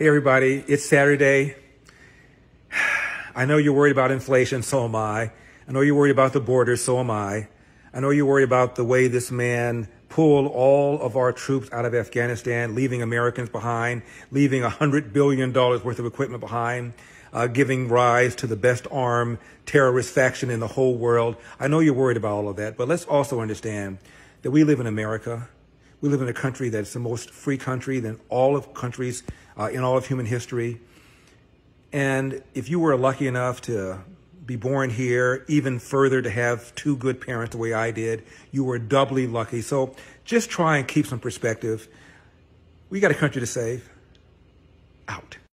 Hey, everybody, it's Saturday. I know you're worried about inflation, so am I. I know you're worried about the border, so am I. I know you're worried about the way this man pulled all of our troops out of Afghanistan, leaving Americans behind, leaving $100 billion worth of equipment behind, uh, giving rise to the best armed terrorist faction in the whole world. I know you're worried about all of that, but let's also understand that we live in America. We live in a country that's the most free country than all of countries uh, in all of human history. And if you were lucky enough to be born here, even further to have two good parents the way I did, you were doubly lucky. So just try and keep some perspective. We got a country to save.